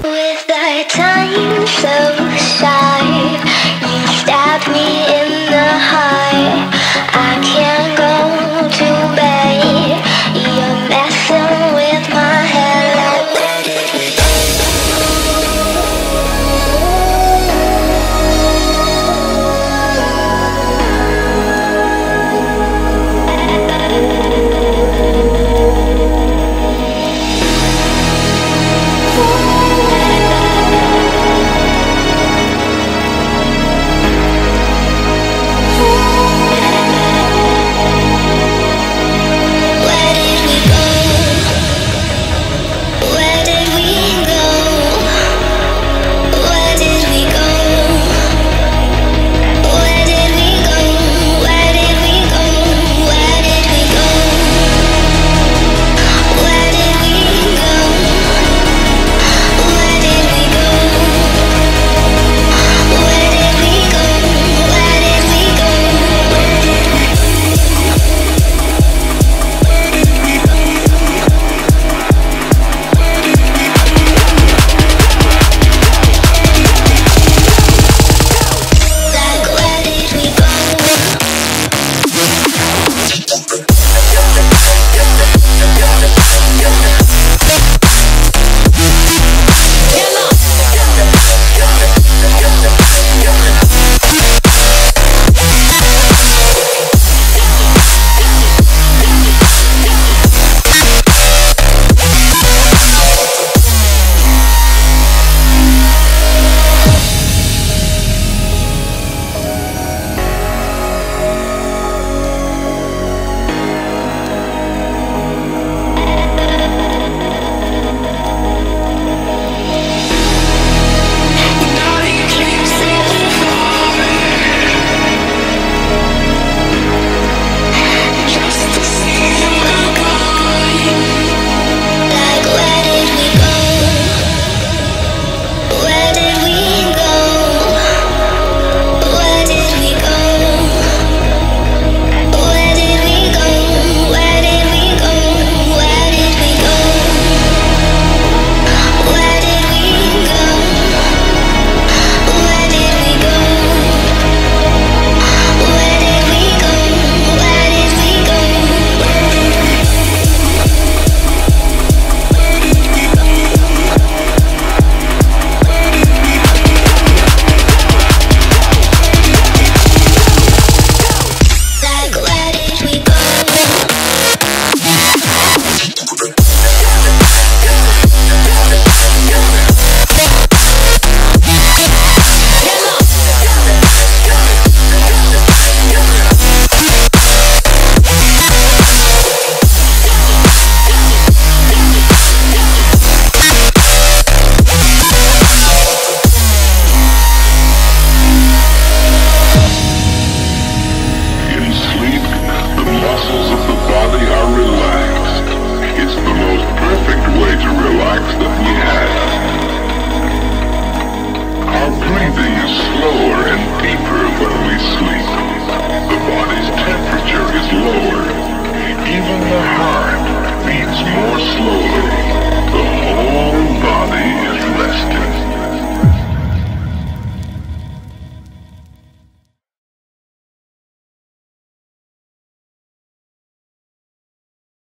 With the time so shy, you stabbed me